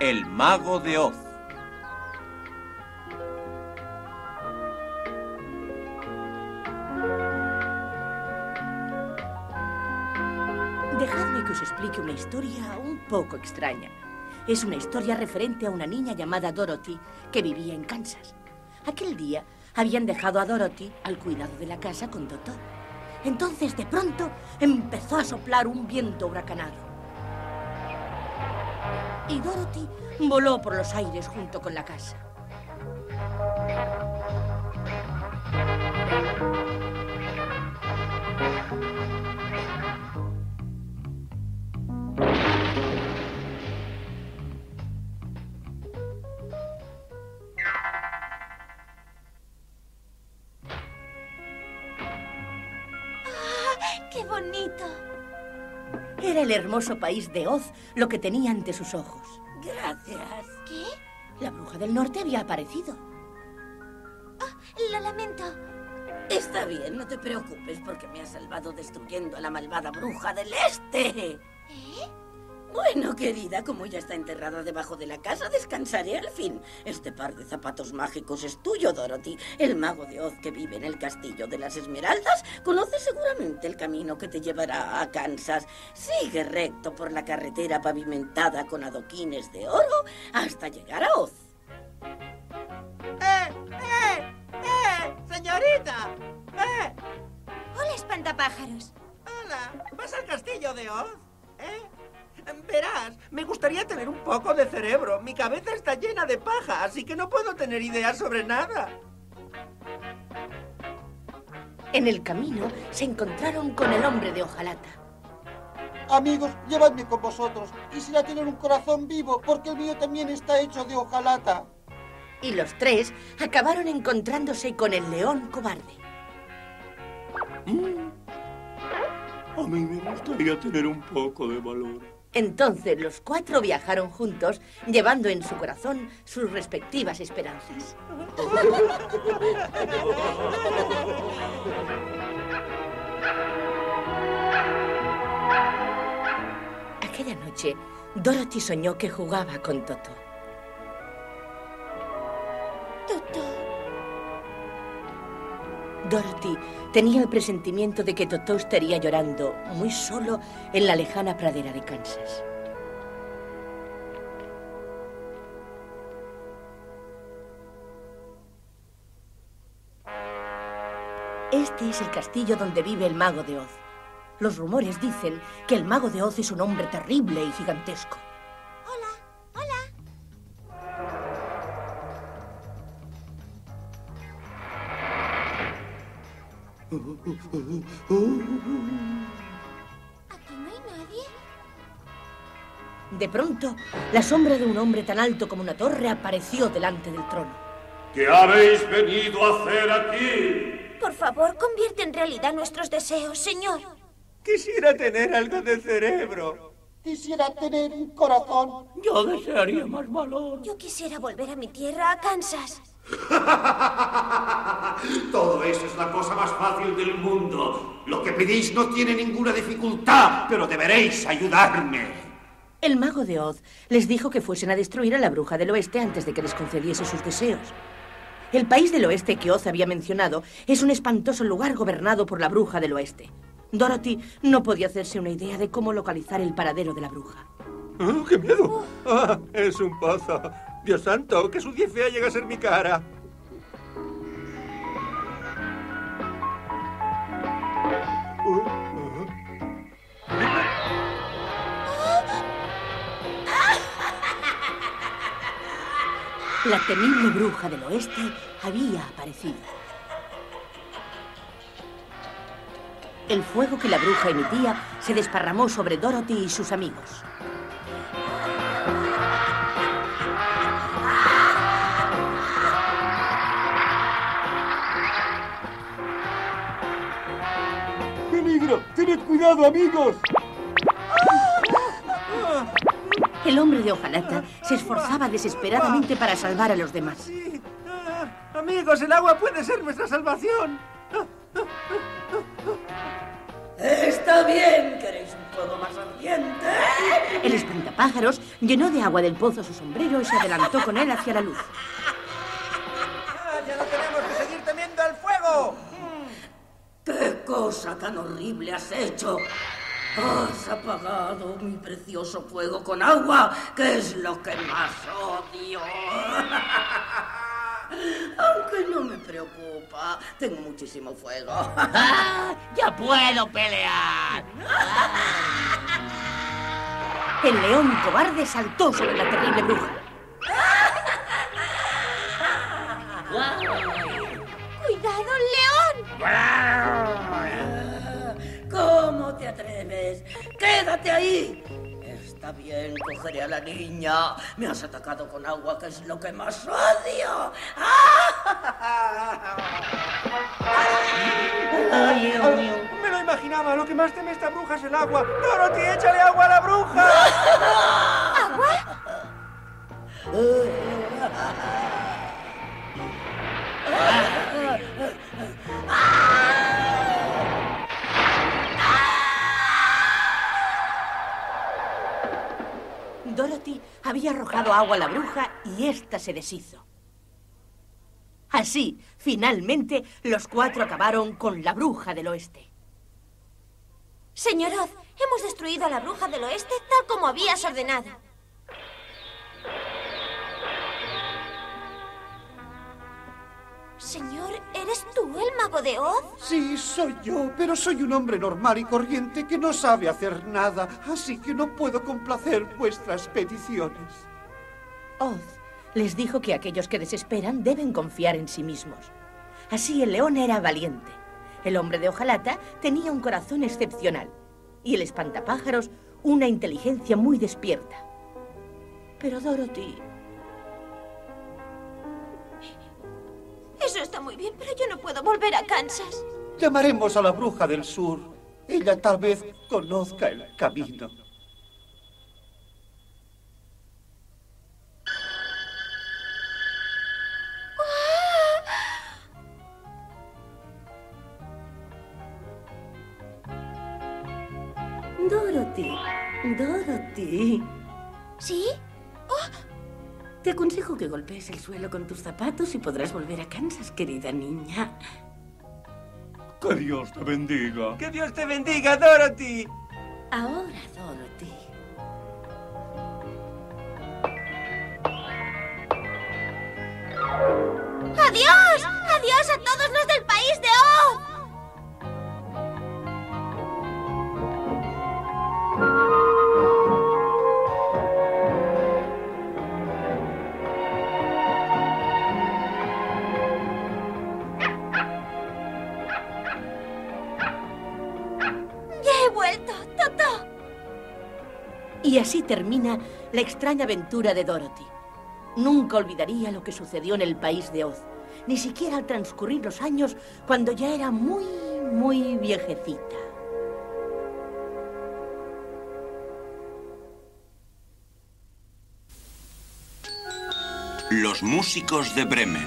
El mago de Oz. Dejadme que os explique una historia un poco extraña. Es una historia referente a una niña llamada Dorothy que vivía en Kansas. Aquel día habían dejado a Dorothy al cuidado de la casa con Totó. Entonces, de pronto, empezó a soplar un viento huracanado. Y Dorothy voló por los aires junto con la casa. El hermoso país de Oz lo que tenía ante sus ojos. Gracias. ¿Qué? La bruja del norte había aparecido. Lo lamento. Está bien, no te preocupes porque me has salvado destruyendo a la malvada bruja del este. ¿Eh? Bueno, querida, como ella está enterrada debajo de la casa, descansaré al fin. Este par de zapatos mágicos es tuyo, Dorothy. El mago de Oz que vive en el castillo de las Esmeraldas conoce seguramente el camino que te llevará a Kansas. Sigue recto por la carretera pavimentada con adoquines de oro hasta llegar a Oz. ¡Eh! ¡Eh! ¡Eh! ¡Señorita! ¡Eh! Hola, espantapájaros. ¡Hola! ¿Vas al castillo de Oz? ¿Eh? Verás, me gustaría tener un poco de cerebro. Mi cabeza está llena de paja, así que no puedo tener ideas sobre nada. En el camino se encontraron con el hombre de hojalata. Amigos, llevadme con vosotros. Quisiera tener un corazón vivo, porque el mío también está hecho de hojalata. Y los tres acabaron encontrándose con el león cobarde. A mí me gustaría tener un poco de valor. Entonces los cuatro viajaron juntos, llevando en su corazón sus respectivas esperanzas. Aquella noche, Dorothy soñó que jugaba con Toto. Dorothy tenía el presentimiento de que Totó estaría llorando muy solo en la lejana pradera de Kansas. Este es el castillo donde vive el mago de Oz. Los rumores dicen que el mago de Oz es un hombre terrible y gigantesco. ¿Aquí no hay nadie? De pronto, la sombra de un hombre tan alto como una torre apareció delante del trono. ¿Qué habéis venido a hacer aquí? Por favor, convierte en realidad nuestros deseos, señor. Quisiera tener algo de cerebro. Quisiera tener un corazón. Yo desearía más valor. Yo quisiera volver a mi tierra, a Kansas. Todo eso es la cosa más fácil del mundo. Lo que pedís no tiene ninguna dificultad, pero deberéis ayudarme. El mago de Oz les dijo que fuesen a destruir a la bruja del oeste antes de que les concediese sus deseos. El país del oeste que Oz había mencionado es un espantoso lugar gobernado por la bruja del oeste. Dorothy no podía hacerse una idea de cómo localizar el paradero de la bruja. ¡Oh, ¡Qué miedo! ¡Ah, es un pozo! ¡Dios santo, que su fea llega a ser mi cara! La temible bruja del oeste había aparecido. El fuego que la bruja emitía se desparramó sobre Dorothy y sus amigos. Cuidado, amigos! El hombre de hojalata se esforzaba desesperadamente para salvar a los demás. Sí. Ah, amigos, el agua puede ser nuestra salvación. Está bien, queréis un fuego más ardiente. El espantapájaros llenó de agua del pozo su sombrero y se adelantó con él hacia la luz. Cosa tan horrible has hecho? Has apagado mi precioso fuego con agua, que es lo que más odio. Aunque no me preocupa, tengo muchísimo fuego. ¡Ya puedo pelear! El león cobarde saltó sobre la terrible bruja. Atreves? ¡Quédate ahí! Está bien, cogeré a la niña. Me has atacado con agua, que es lo que más odio. Ay, Dios mío. Me lo imaginaba. Lo que más teme esta bruja es el agua. Dorothy, échale agua a la bruja. Dorothy había arrojado agua a la bruja y ésta se deshizo. Así, finalmente, los cuatro acabaron con la bruja del oeste. Señor Oz, hemos destruido a la bruja del oeste tal como habías ordenado. Señor, ¿eres tú el mago de Oz? Sí, soy yo, pero soy un hombre normal y corriente que no sabe hacer nada, así que no puedo complacer vuestras peticiones. Oz les dijo que aquellos que desesperan deben confiar en sí mismos. Así el león era valiente. El hombre de hojalata tenía un corazón excepcional. Y el espantapájaros una inteligencia muy despierta. Pero Dorothy... Eso está muy bien, pero yo no puedo volver a Kansas. Llamaremos a la bruja del sur. Ella tal vez conozca el camino. Dorothy, Dorothy. ¿Sí? Te aconsejo que golpees el suelo con tus zapatos y podrás volver a Kansas, querida niña. Que Dios te bendiga. Que Dios te bendiga, Dorothy. Ahora, Dorothy. ¡Adiós! ¡Adiós a todos termina la extraña aventura de Dorothy. Nunca olvidaría lo que sucedió en el país de Oz, ni siquiera al transcurrir los años cuando ya era muy, muy viejecita. Los músicos de Bremen.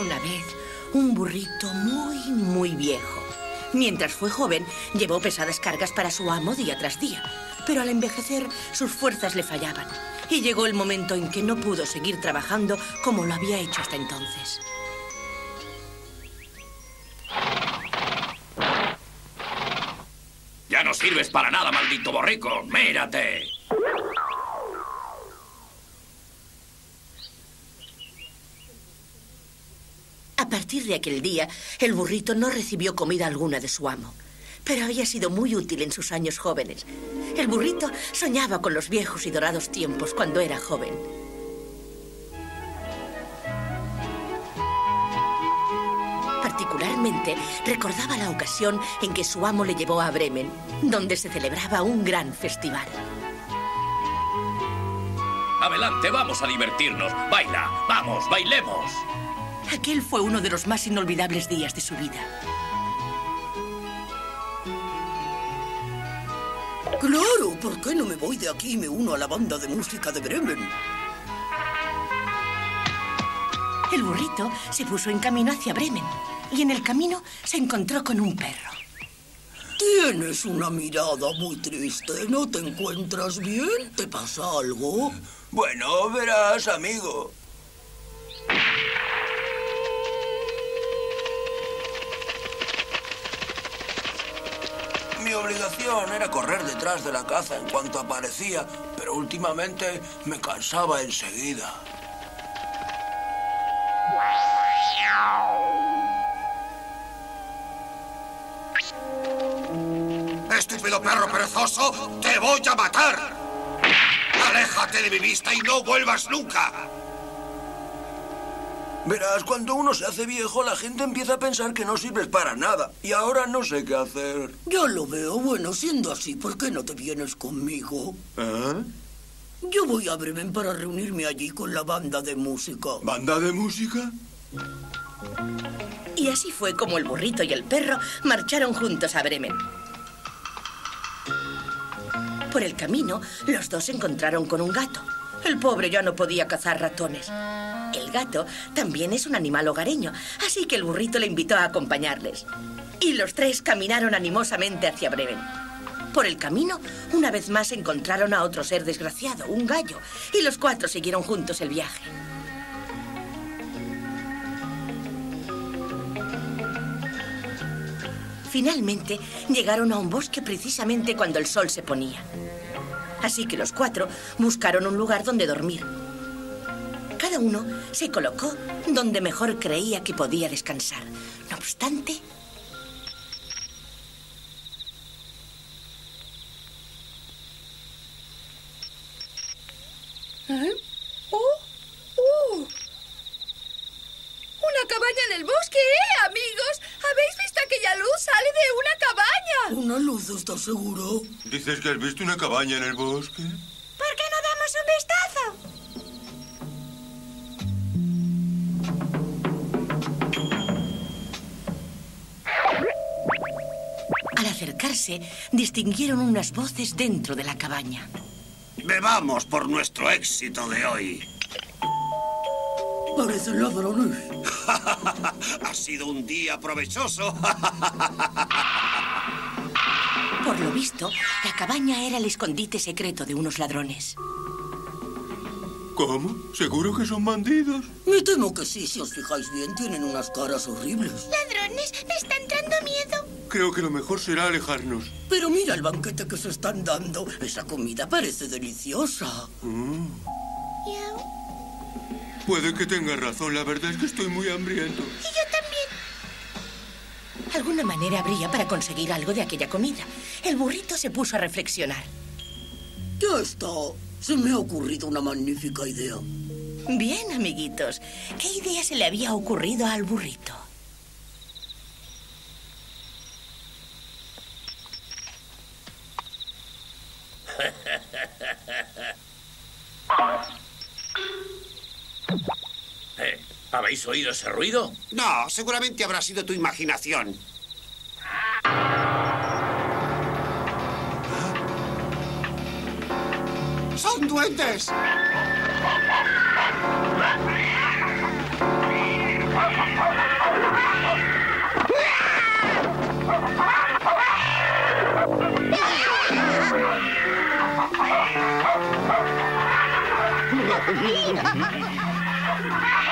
Una vez un burrito muy, muy viejo. Mientras fue joven, llevó pesadas cargas para su amo día tras día. Pero al envejecer, sus fuerzas le fallaban. Y llegó el momento en que no pudo seguir trabajando como lo había hecho hasta entonces. Ya no sirves para nada, maldito borrico. Mírate. A partir de aquel día, el burrito no recibió comida alguna de su amo. Pero había sido muy útil en sus años jóvenes. El burrito soñaba con los viejos y dorados tiempos cuando era joven. Particularmente recordaba la ocasión en que su amo le llevó a Bremen, donde se celebraba un gran festival. Adelante, vamos a divertirnos. Baila, vamos, bailemos. Aquel fue uno de los más inolvidables días de su vida. Claro, ¿por qué no me voy de aquí y me uno a la banda de música de Bremen? El burrito se puso en camino hacia Bremen y en el camino se encontró con un perro. Tienes una mirada muy triste. ¿No te encuentras bien? ¿Te pasa algo? Bueno, verás, amigo. Obligación era correr detrás de la caza en cuanto aparecía, pero últimamente me cansaba enseguida. Estúpido perro perezoso, te voy a matar. Aléjate de mi vista y no vuelvas nunca. Verás, cuando uno se hace viejo, la gente empieza a pensar que no sirves para nada. Y ahora no sé qué hacer. Ya lo veo. Bueno, siendo así, ¿por qué no te vienes conmigo? ¿Eh? Yo voy a Bremen para reunirme allí con la banda de música. ¿Banda de música? Y así fue como el burrito y el perro marcharon juntos a Bremen. Por el camino, los dos se encontraron con un gato. El pobre ya no podía cazar ratones. El gato también es un animal hogareño, así que el burrito le invitó a acompañarles. Y los tres caminaron animosamente hacia Bremen. Por el camino, una vez más encontraron a otro ser desgraciado, un gallo, y los cuatro siguieron juntos el viaje. Finalmente, llegaron a un bosque precisamente cuando el sol se ponía. Así que los cuatro buscaron un lugar donde dormir. Cada uno se colocó donde mejor creía que podía descansar. No obstante, ¿Eh? ¡Oh! ¡Oh! ¡Una cabaña en el bosque, eh, amigos! ¿Habéis visto aquella luz? ¡Sale de una cabaña! ¿Una luz, estás seguro? ¿Dices que has visto una cabaña en el bosque? Acercarse, distinguieron unas voces dentro de la cabaña. Bebamos por nuestro éxito de hoy. Parecen ladrones. ha sido un día provechoso. Por lo visto, la cabaña era el escondite secreto de unos ladrones. ¿Cómo? ¿Seguro que son bandidos? Me temo que sí, si os fijáis bien, tienen unas caras horribles. Ladrones, me está entrando miedo. Creo que lo mejor será alejarnos. Pero mira el banquete que se están dando. Esa comida parece deliciosa. Mm. Puede que tenga razón. La verdad es que estoy muy hambriento. Y yo también. Alguna manera habría para conseguir algo de aquella comida. El burrito se puso a reflexionar. Ya está. Se me ha ocurrido una magnífica idea. Bien, amiguitos. ¿Qué idea se le había ocurrido al burrito? Eh, ¿Habéis oído ese ruido? No, seguramente habrá sido tu imaginación. ¡Son duendes!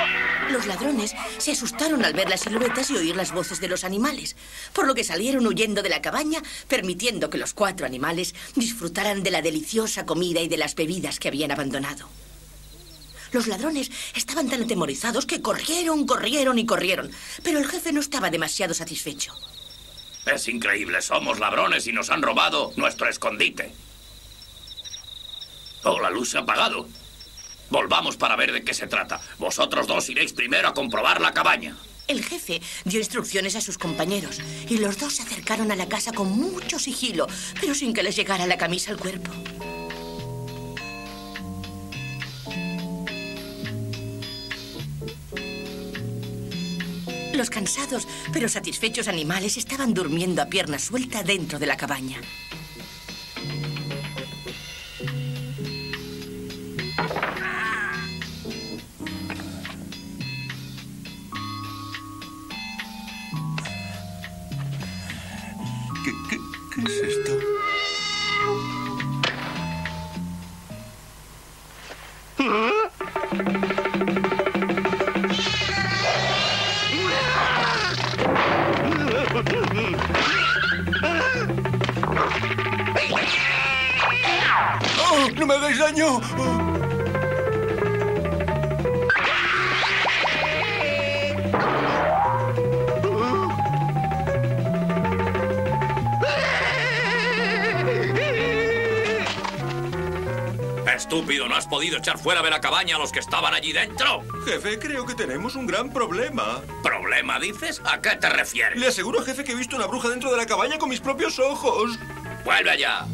Los ladrones se asustaron al ver las siluetas y oír las voces de los animales, por lo que salieron huyendo de la cabaña, permitiendo que los cuatro animales disfrutaran de la deliciosa comida y de las bebidas que habían abandonado. Los ladrones estaban tan atemorizados que corrieron, corrieron y corrieron, pero el jefe no estaba demasiado satisfecho. Es increíble, somos ladrones y nos han robado nuestro escondite. Oh, la luz se ha apagado. Volvamos para ver de qué se trata. Vosotros dos iréis primero a comprobar la cabaña. El jefe dio instrucciones a sus compañeros y los dos se acercaron a la casa con mucho sigilo, pero sin que les llegara la camisa al cuerpo. Los cansados pero satisfechos animales estaban durmiendo a pierna suelta dentro de la cabaña. Echar fuera de la cabaña a los que estaban allí dentro? Jefe, creo que tenemos un gran problema. ¿Problema, dices? ¿A qué te refieres? Le aseguro, jefe, que he visto una bruja dentro de la cabaña con mis propios ojos. ¡Vuelve allá!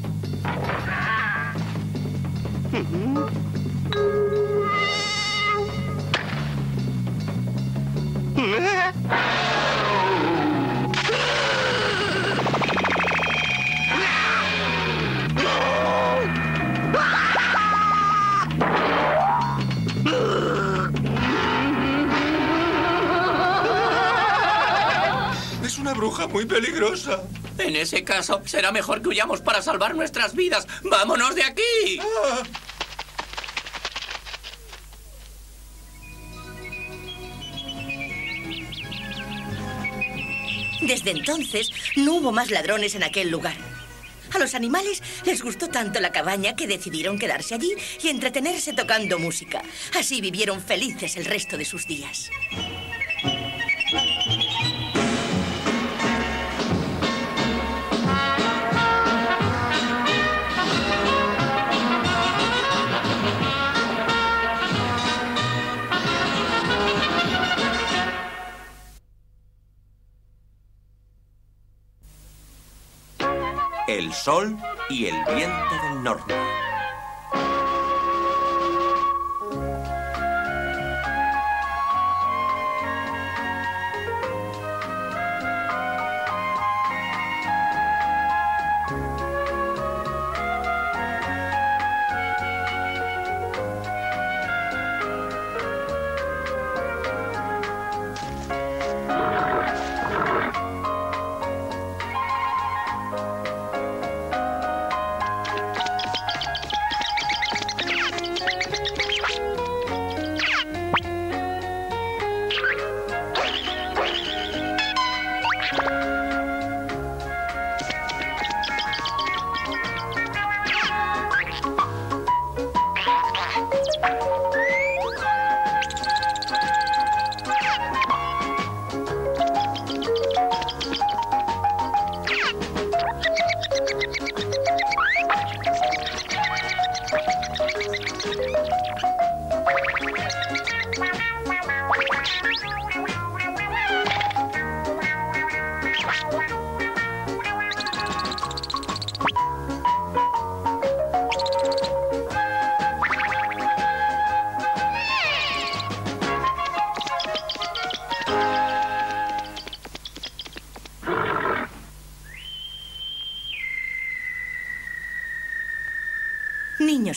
Bruja muy peligrosa. En ese caso, será mejor que huyamos para salvar nuestras vidas. ¡Vámonos de aquí! Ah. Desde entonces no hubo más ladrones en aquel lugar. A los animales les gustó tanto la cabaña que decidieron quedarse allí y entretenerse tocando música. Así vivieron felices el resto de sus días. Sol y el viento del norte.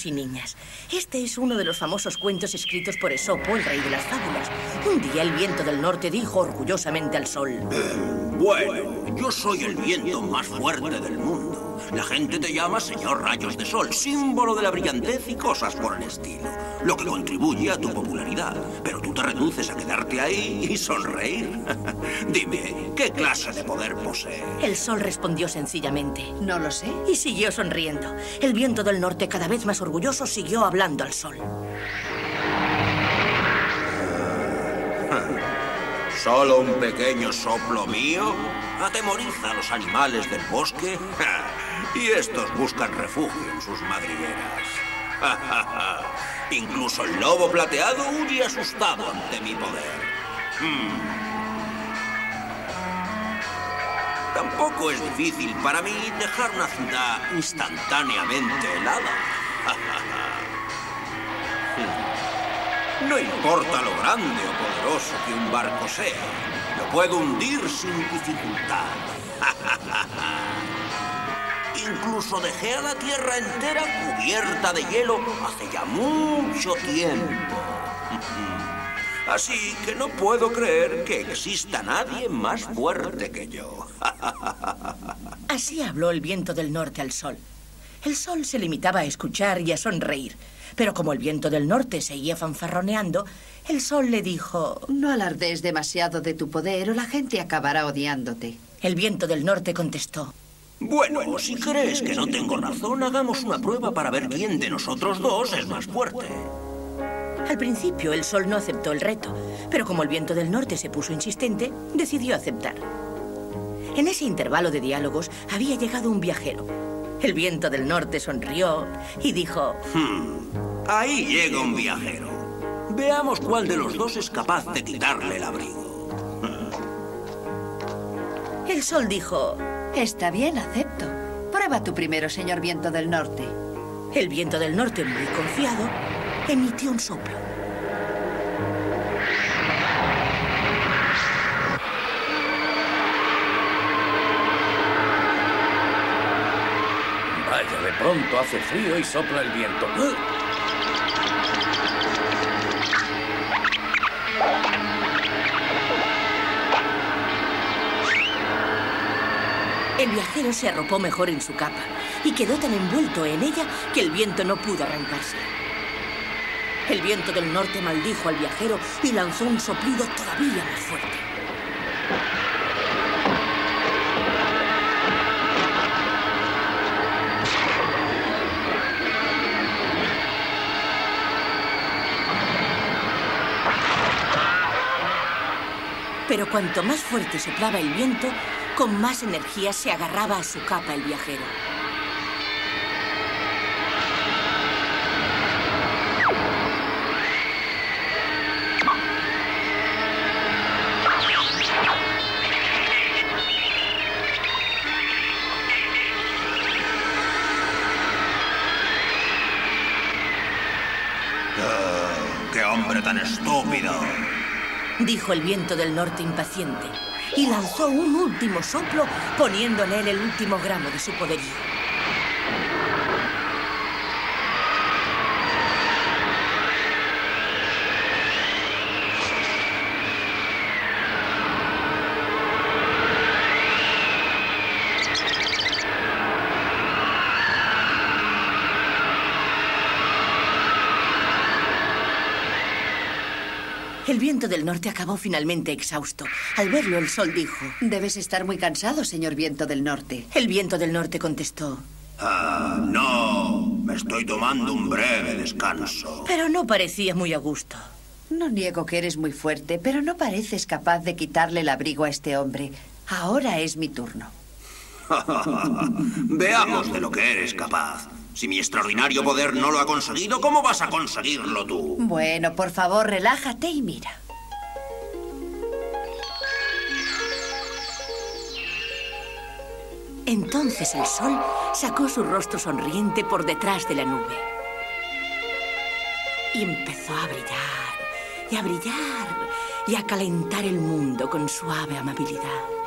Y niñas, este es uno de los famosos cuentos escritos por Esopo, el rey de las fábulas. Un día el viento del norte dijo orgullosamente al sol. Bueno, yo soy el viento más fuerte del mundo. La gente te llama señor rayos de sol, símbolo de la brillantez y cosas por el estilo. Lo que contribuye a tu popularidad. Pero tú te reduces a quedarte ahí y sonreír. Dime, ¿qué clase de poder posee? El sol respondió sencillamente. No lo sé. Y siguió sonriendo. El viento del norte, cada vez más orgulloso, siguió hablando al sol. ¿Solo un pequeño soplo mío? ¿Atemoriza a los animales del bosque? Y estos buscan refugio en sus madrigueras. Incluso el lobo plateado huye asustado ante mi poder. Hmm. Tampoco es difícil para mí dejar una ciudad instantáneamente helada. No importa lo grande o poderoso que un barco sea, lo puedo hundir sin dificultad. Incluso dejé a la tierra entera cubierta de hielo hace ya mucho tiempo. Así que no puedo creer que exista nadie más fuerte que yo. Así habló el viento del norte al sol. El sol se limitaba a escuchar y a sonreír. Pero como el viento del norte seguía fanfarroneando, el sol le dijo... No alardees demasiado de tu poder o la gente acabará odiándote. El viento del norte contestó... Bueno, si crees que no tengo razón, hagamos una prueba para ver quién de nosotros dos es más fuerte. Al principio el sol no aceptó el reto, pero como el viento del norte se puso insistente, decidió aceptar. En ese intervalo de diálogos había llegado un viajero. El viento del norte sonrió y dijo... Hmm, ahí llega un viajero. Veamos cuál de los dos es capaz de quitarle el abrigo. El sol dijo... Está bien, acepto. Prueba tú primero, señor viento del norte. El viento del norte, muy confiado, emitió un soplo. Vaya, de pronto hace frío y sopla el viento. El viajero se arropó mejor en su capa y quedó tan envuelto en ella que el viento no pudo arrancarse. El viento del norte maldijo al viajero y lanzó un soplido todavía más fuerte. Pero cuanto más fuerte soplaba el viento, con más energía se agarraba a su capa el viajero. Oh, ¡Qué hombre tan estúpido! Dijo el viento del norte impaciente y lanzó un último soplo poniendo en el último gramo de su poderío. El viento del norte acabó finalmente exhausto. Al verlo, el sol dijo... Debes estar muy cansado, señor viento del norte. El viento del norte contestó... Ah, no. Me estoy tomando un breve descanso. Pero no parecía muy a gusto. No niego que eres muy fuerte, pero no pareces capaz de quitarle el abrigo a este hombre. Ahora es mi turno. Veamos de lo que eres capaz. Si mi extraordinario poder no lo ha conseguido, ¿cómo vas a conseguirlo tú? Bueno, por favor, relájate y mira. Entonces el sol sacó su rostro sonriente por detrás de la nube. Y empezó a brillar, y a brillar, y a calentar el mundo con suave amabilidad.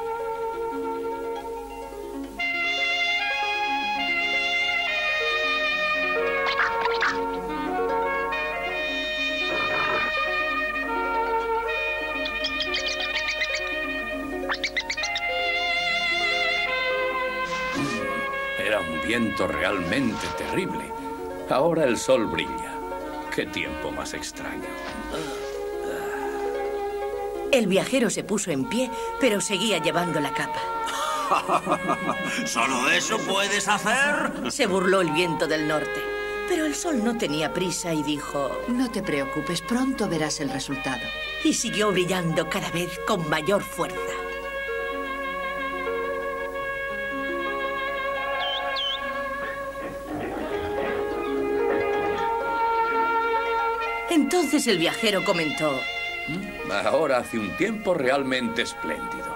Realmente terrible. Ahora el sol brilla. Qué tiempo más extraño. El viajero se puso en pie, pero seguía llevando la capa. ¿Solo eso puedes hacer? Se burló el viento del norte. Pero el sol no tenía prisa y dijo... No te preocupes, pronto verás el resultado. Y siguió brillando cada vez con mayor fuerza. Entonces el viajero comentó... Ahora hace un tiempo realmente espléndido.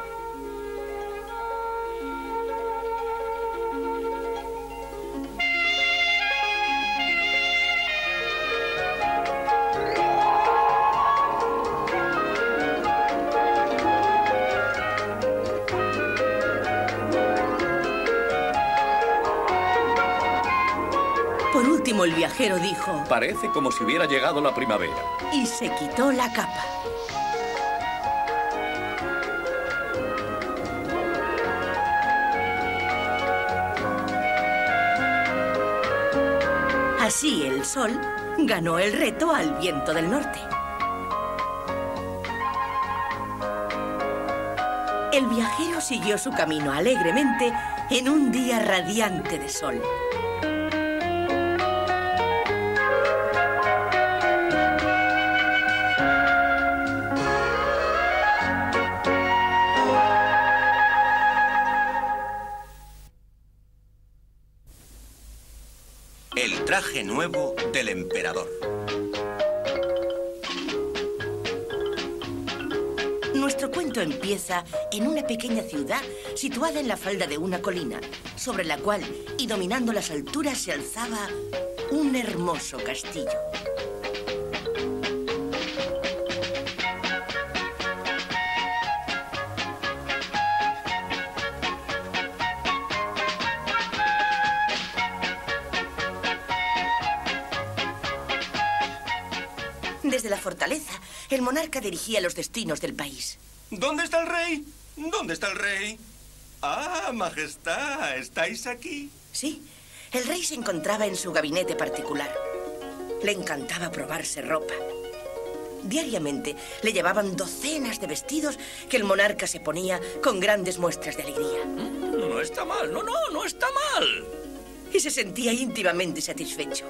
Viajero dijo... Parece como si hubiera llegado la primavera. Y se quitó la capa. Así el sol ganó el reto al viento del norte. El viajero siguió su camino alegremente en un día radiante de sol. Nuevo del emperador. Nuestro cuento empieza en una pequeña ciudad situada en la falda de una colina, sobre la cual y dominando las alturas se alzaba un hermoso castillo. Monarca dirigía los destinos del país. ¿Dónde está el rey? ¿Dónde está el rey? Ah, Majestad, ¿estáis aquí? Sí, el rey se encontraba en su gabinete particular. Le encantaba probarse ropa. Diariamente le llevaban docenas de vestidos que el monarca se ponía con grandes muestras de alegría. No está mal, no, no, no está mal. Y se sentía íntimamente satisfecho.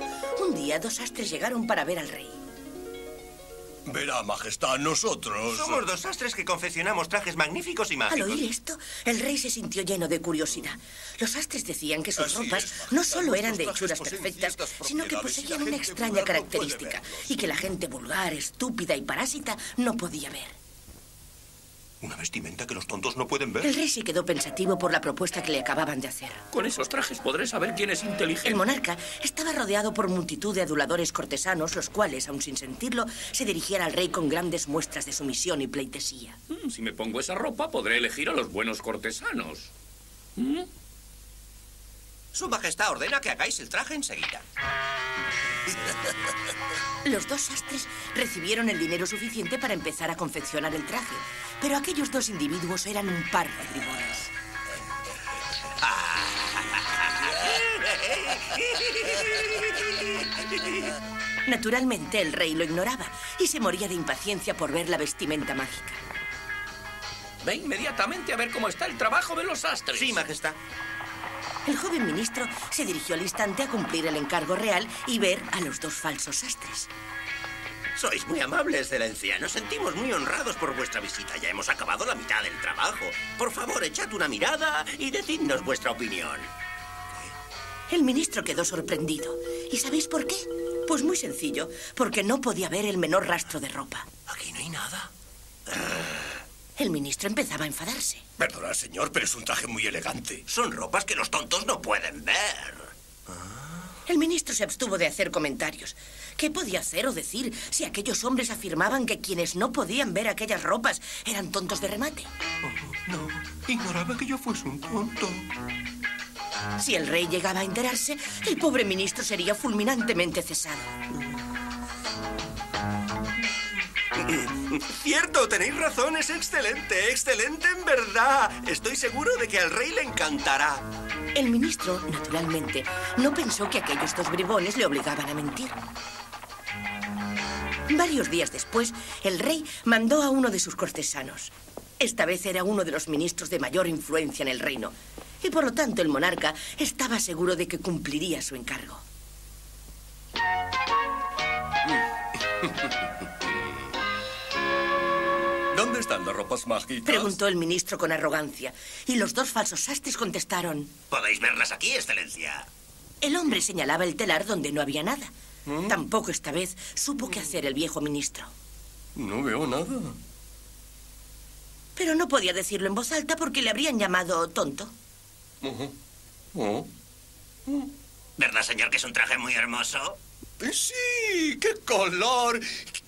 Un día dos astres llegaron para ver al rey. Verá, Majestad, nosotros... Somos dos sastres que confeccionamos trajes magníficos y Al mágicos. oír esto, el rey se sintió lleno de curiosidad. Los astres decían que sus Así ropas es, no solo eran de hechuras perfectas, sino que poseían una extraña no característica y que la gente vulgar, estúpida y parásita no podía ver. Una vestimenta que los tontos no pueden ver. El rey se quedó pensativo por la propuesta que le acababan de hacer. Con esos trajes podré saber quién es inteligente. El monarca estaba rodeado por multitud de aduladores cortesanos, los cuales, aun sin sentirlo, se dirigían al rey con grandes muestras de sumisión y pleitesía. Mm, Si me pongo esa ropa, podré elegir a los buenos cortesanos. ¿Mm? Su Majestad ordena que hagáis el traje enseguida. Los dos sastres recibieron el dinero suficiente para empezar a confeccionar el traje, pero aquellos dos individuos eran un par de bribones. Naturalmente el rey lo ignoraba y se moría de impaciencia por ver la vestimenta mágica. Ve inmediatamente a ver cómo está el trabajo de los astres. Sí, Majestad. El joven ministro se dirigió al instante a cumplir el encargo real y ver a los dos falsos sastres. Sois muy amable, Excelencia. Nos sentimos muy honrados por vuestra visita. Ya hemos acabado la mitad del trabajo. Por favor, echad una mirada y decidnos vuestra opinión. El ministro quedó sorprendido. ¿Y sabéis por qué? Pues muy sencillo, porque no podía ver el menor rastro de ropa. Aquí no hay nada. El ministro empezaba a enfadarse. Perdona, señor, pero es un traje muy elegante. Son ropas que los tontos no pueden ver. El ministro se abstuvo de hacer comentarios. ¿Qué podía hacer o decir si aquellos hombres afirmaban que quienes no podían ver aquellas ropas eran tontos de remate? No, ignoraba que yo fuese un tonto. Si el rey llegaba a enterarse, el pobre ministro sería fulminantemente cesado. Cierto, tenéis razón, es excelente, excelente en verdad. Estoy seguro de que al rey le encantará. El ministro, naturalmente, no pensó que aquellos dos bribones le obligaban a mentir. Varios días después, el rey mandó a uno de sus cortesanos. Esta vez era uno de los ministros de mayor influencia en el reino. Y por lo tanto el monarca estaba seguro de que cumpliría su encargo. ¿Dónde están las ropas mágicas? Preguntó el ministro con arrogancia. Y los dos falsos sastres contestaron. Podéis verlas aquí, Excelencia. El hombre señalaba el telar donde no había nada. Tampoco esta vez supo qué hacer el viejo ministro. No veo nada. Pero no podía decirlo en voz alta porque le habrían llamado tonto. Oh. ¿Verdad, señor, que es un traje muy hermoso? Sí, qué color,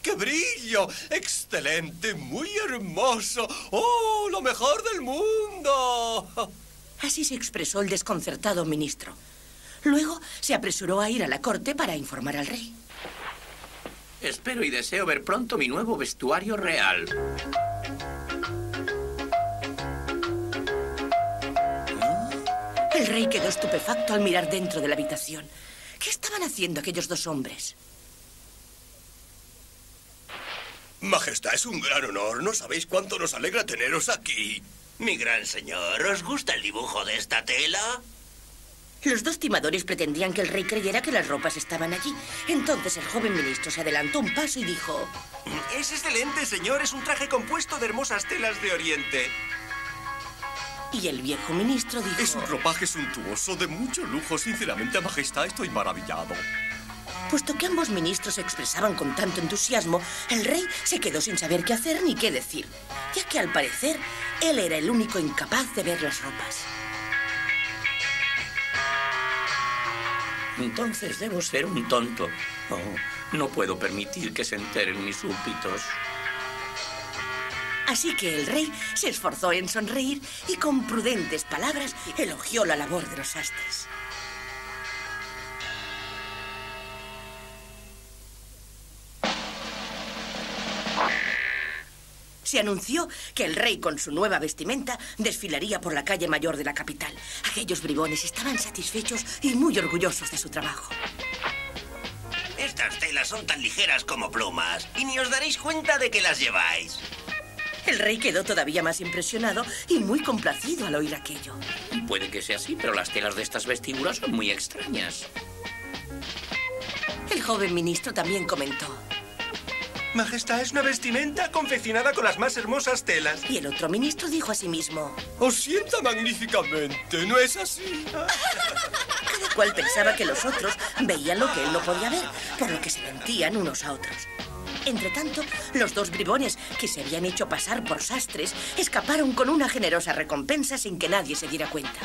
qué brillo, excelente, muy hermoso. Oh, lo mejor del mundo. Así se expresó el desconcertado ministro. Luego se apresuró a ir a la corte para informar al rey. Espero y deseo ver pronto mi nuevo vestuario real. El rey quedó estupefacto al mirar dentro de la habitación. ¿Qué estaban haciendo aquellos dos hombres? Majestad, es un gran honor. No sabéis cuánto nos alegra teneros aquí. Mi gran señor, ¿os gusta el dibujo de esta tela? Los dos timadores pretendían que el rey creyera que las ropas estaban allí. Entonces el joven ministro se adelantó un paso y dijo... Es excelente, señor. Es un traje compuesto de hermosas telas de Oriente. Y el viejo ministro dijo... Es un ropaje suntuoso, de mucho lujo. Sinceramente, Majestad, estoy maravillado. Puesto que ambos ministros se expresaban con tanto entusiasmo, el rey se quedó sin saber qué hacer ni qué decir, ya que al parecer él era el único incapaz de ver las ropas. Entonces debo ser un tonto. Oh, no puedo permitir que se enteren mis súbditos. Así que el rey se esforzó en sonreír y con prudentes palabras elogió la labor de los sastres. se anunció que el rey con su nueva vestimenta desfilaría por la calle mayor de la capital. Aquellos bribones estaban satisfechos y muy orgullosos de su trabajo. Estas telas son tan ligeras como plumas y ni os daréis cuenta de que las lleváis. El rey quedó todavía más impresionado y muy complacido al oír aquello. Puede que sea así, pero las telas de estas vestiduras son muy extrañas. El joven ministro también comentó. Majestad, es una vestimenta confeccionada con las más hermosas telas. Y el otro ministro dijo a sí mismo... Os sienta magníficamente, ¿no es así? Cada cual pensaba que los otros veían lo que él no podía ver, por lo que se mentían unos a otros. Entre tanto, los dos bribones que se habían hecho pasar por sastres escaparon con una generosa recompensa sin que nadie se diera cuenta.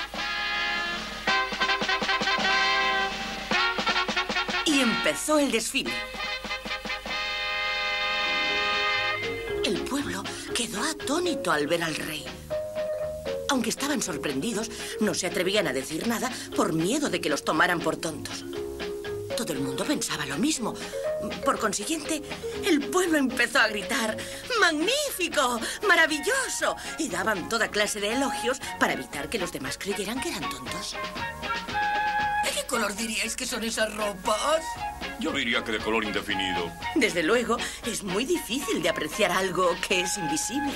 Y empezó el desfile. El pueblo quedó atónito al ver al rey. Aunque estaban sorprendidos, no se atrevían a decir nada por miedo de que los tomaran por tontos. Todo el mundo pensaba lo mismo. Por consiguiente, el pueblo empezó a gritar ¡Magnífico! ¡Maravilloso! Y daban toda clase de elogios para evitar que los demás creyeran que eran tontos. ¿De qué color diríais que son esas ropas? Yo diría que de color indefinido. Desde luego, es muy difícil de apreciar algo que es invisible.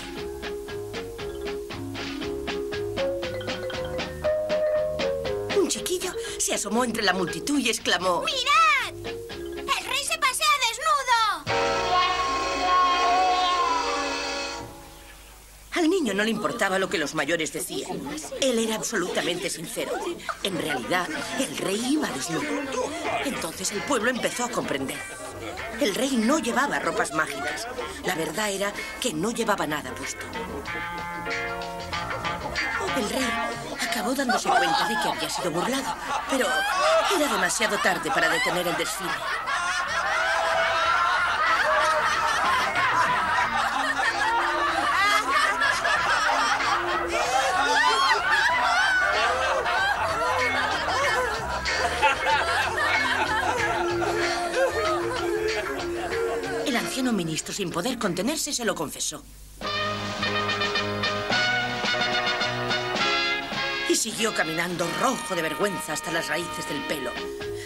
Un chiquillo se asomó entre la multitud y exclamó... ¡Mirad! No le importaba lo que los mayores decían. Él era absolutamente sincero. En realidad, el rey iba desnudo. Entonces el pueblo empezó a comprender. El rey no llevaba ropas mágicas. La verdad era que no llevaba nada puesto. El rey acabó dándose cuenta de que había sido burlado, pero era demasiado tarde para detener el desfile. Ministro, sin poder contenerse, se lo confesó. Y siguió caminando rojo de vergüenza hasta las raíces del pelo.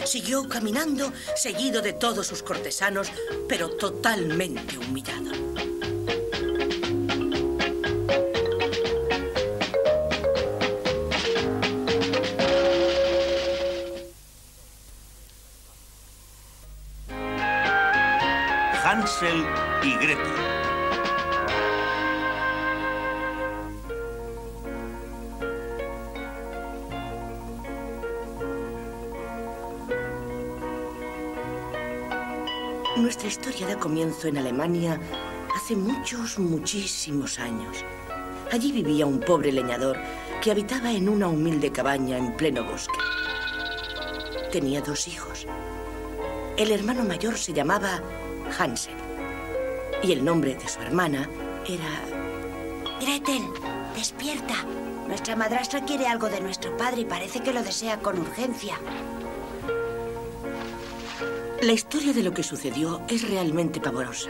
Siguió caminando seguido de todos sus cortesanos, pero totalmente humillado. Comienzo en Alemania hace muchos, muchísimos años. Allí vivía un pobre leñador que habitaba en una humilde cabaña en pleno bosque. Tenía dos hijos. El hermano mayor se llamaba Hansel y el nombre de su hermana era... Gretel, despierta. Nuestra madrastra quiere algo de nuestro padre y parece que lo desea con urgencia. La historia de lo que sucedió es realmente pavorosa.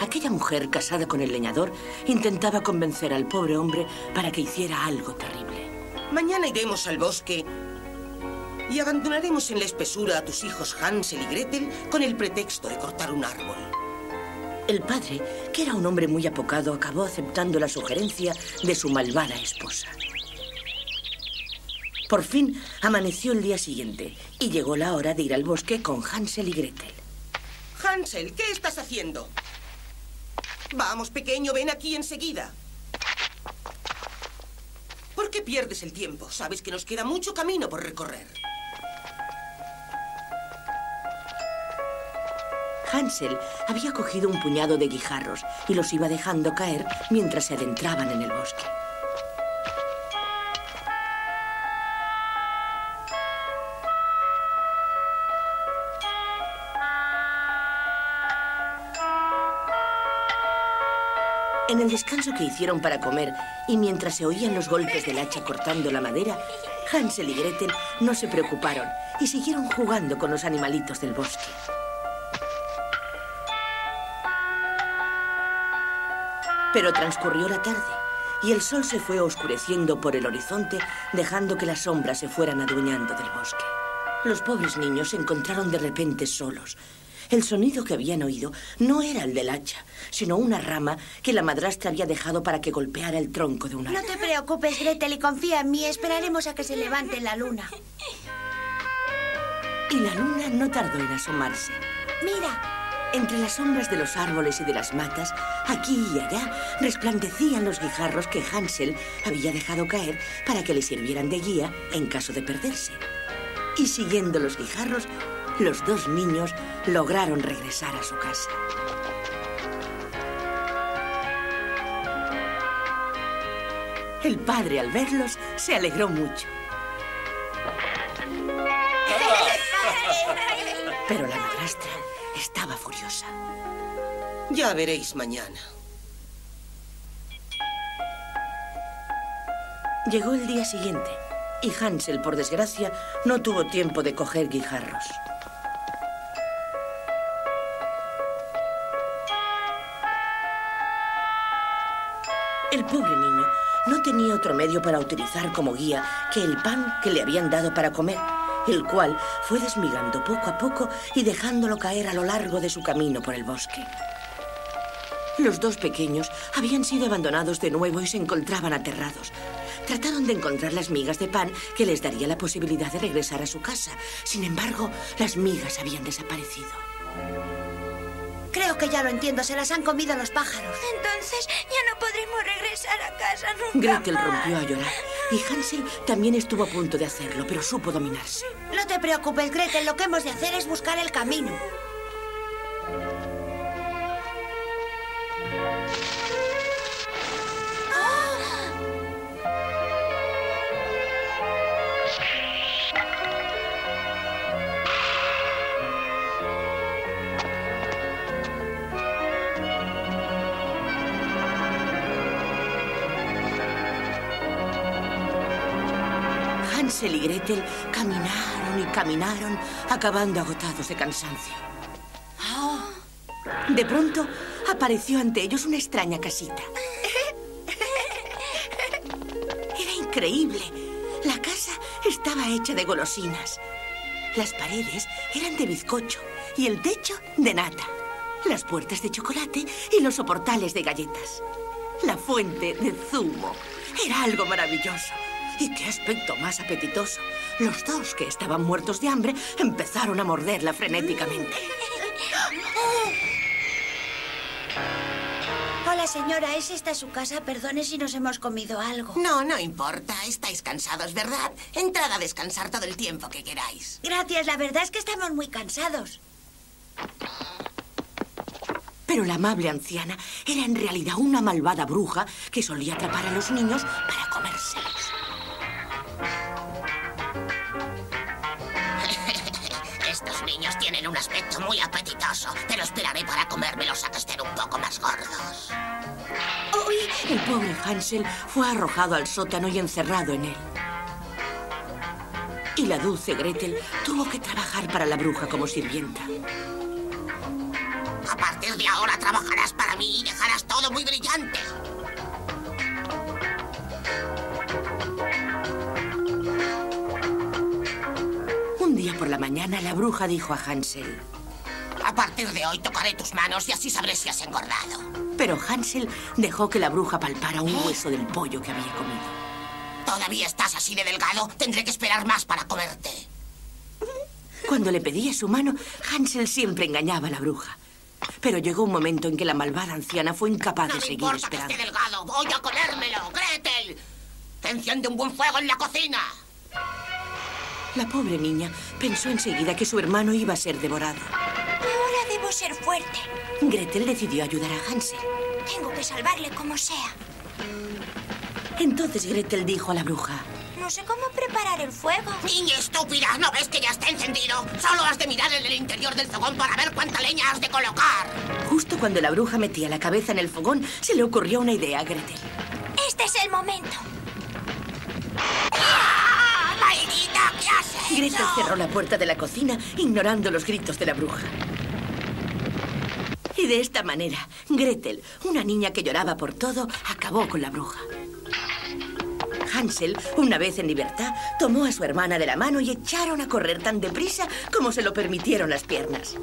Aquella mujer casada con el leñador intentaba convencer al pobre hombre para que hiciera algo terrible. Mañana iremos al bosque y abandonaremos en la espesura a tus hijos Hansel y Gretel con el pretexto de cortar un árbol. El padre, que era un hombre muy apocado, acabó aceptando la sugerencia de su malvada esposa. Por fin amaneció el día siguiente y llegó la hora de ir al bosque con Hansel y Gretel. Hansel, ¿qué estás haciendo? Vamos, pequeño, ven aquí enseguida. ¿Por qué pierdes el tiempo? Sabes que nos queda mucho camino por recorrer. Hansel había cogido un puñado de guijarros y los iba dejando caer mientras se adentraban en el bosque. Descanso que hicieron para comer y mientras se oían los golpes del hacha cortando la madera, Hansel y Gretel no se preocuparon y siguieron jugando con los animalitos del bosque. Pero transcurrió la tarde y el sol se fue oscureciendo por el horizonte, dejando que las sombras se fueran adueñando del bosque. Los pobres niños se encontraron de repente solos. El sonido que habían oído no era el del hacha, sino una rama que la madrastra había dejado para que golpeara el tronco de un No árbol. te preocupes, Gretel, y confía en mí. Esperaremos a que se levante la luna. Y la luna no tardó en asomarse. Mira, Entre las sombras de los árboles y de las matas, aquí y allá, resplandecían los guijarros que Hansel había dejado caer para que le sirvieran de guía en caso de perderse. Y siguiendo los guijarros, los dos niños lograron regresar a su casa. El padre, al verlos, se alegró mucho. Pero la madrastra estaba furiosa. Ya veréis mañana. Llegó el día siguiente y Hansel, por desgracia, no tuvo tiempo de coger guijarros. El pobre niño no tenía otro medio para utilizar como guía que el pan que le habían dado para comer, el cual fue desmigando poco a poco y dejándolo caer a lo largo de su camino por el bosque. Los dos pequeños habían sido abandonados de nuevo y se encontraban aterrados. Trataron de encontrar las migas de pan que les daría la posibilidad de regresar a su casa. Sin embargo, las migas habían desaparecido. Creo que ya lo entiendo. Se las han comido los pájaros. Entonces ya no podremos regresar a casa nunca Gretel más. rompió a llorar y Hansel también estuvo a punto de hacerlo, pero supo dominarse. No te preocupes, Gretel. Lo que hemos de hacer es buscar el camino. Caminaron y caminaron, acabando agotados de cansancio. De pronto apareció ante ellos una extraña casita. Era increíble. La casa estaba hecha de golosinas. Las paredes eran de bizcocho y el techo de nata. Las puertas de chocolate y los soportales de galletas. La fuente de zumo. Era algo maravilloso. Y qué aspecto más apetitoso. Los dos, que estaban muertos de hambre, empezaron a morderla frenéticamente. Hola, señora. ¿Es esta su casa? Perdone si nos hemos comido algo. No, no importa. Estáis cansados, ¿verdad? Entrad a descansar todo el tiempo que queráis. Gracias. La verdad es que estamos muy cansados. Pero la amable anciana era en realidad una malvada bruja que solía atrapar a los niños para comérselos. Tienen un aspecto muy apetitoso, pero esperaré para comérmelos a que estén un poco más gordos. El pobre Hansel fue arrojado al sótano y encerrado en él. Y la dulce Gretel tuvo que trabajar para la bruja como sirvienta. A partir de ahora trabajarás para mí y dejarás todo muy brillante. Día por la mañana la bruja dijo a Hansel, A partir de hoy tocaré tus manos y así sabré si has engordado. Pero Hansel dejó que la bruja palpara un hueso del pollo que había comido. ¿Todavía estás así de delgado? Tendré que esperar más para comerte. Cuando le pedía su mano, Hansel siempre engañaba a la bruja. Pero llegó un momento en que la malvada anciana fue incapaz No de me seguir importa esperando. que esté delgado. Voy a comérmelo. ¡Gretel! ¡Te enciende un buen fuego en la cocina! La pobre niña pensó enseguida que su hermano iba a ser devorado. Ahora debo ser fuerte. Gretel decidió ayudar a Hansel. Tengo que salvarle como sea. Entonces Gretel dijo a la bruja, No sé cómo preparar el fuego. Niña estúpida, ¿no ves que ya está encendido? Solo has de mirar en el interior del fogón para ver cuánta leña has de colocar. justo cuando la bruja metía la cabeza en el fogón, se le ocurrió una idea a Gretel. Este es el momento. ¡Ah, Gretel cerró la puerta de la cocina, ignorando los gritos de la bruja. Y de esta manera, Gretel, una niña que lloraba por todo, acabó con la bruja. Hansel, una vez en libertad, tomó a su hermana de la mano y echaron a correr tan deprisa como se lo permitieron las piernas.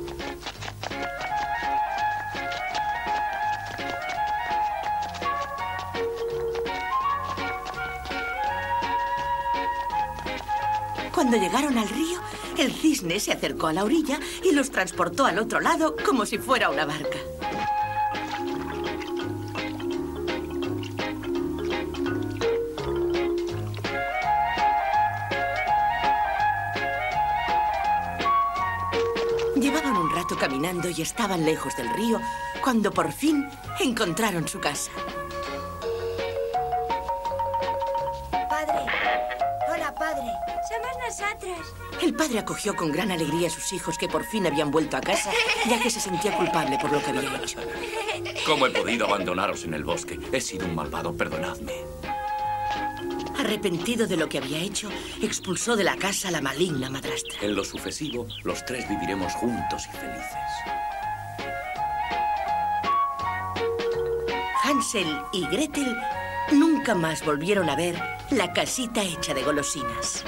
Cuando llegaron al río, el cisne se acercó a la orilla y los transportó al otro lado como si fuera una barca. Llevaban un rato caminando y estaban lejos del río cuando por fin encontraron su casa. El padre acogió con gran alegría a sus hijos que por fin habían vuelto a casa, ya que se sentía culpable por lo que había hecho. ¿Cómo he podido abandonaros en el bosque? He sido un malvado, perdonadme. Arrepentido de lo que había hecho, expulsó de la casa a la maligna madrastra. En lo sucesivo, los tres viviremos juntos y felices. Hansel y Gretel nunca más volvieron a ver la casita hecha de golosinas.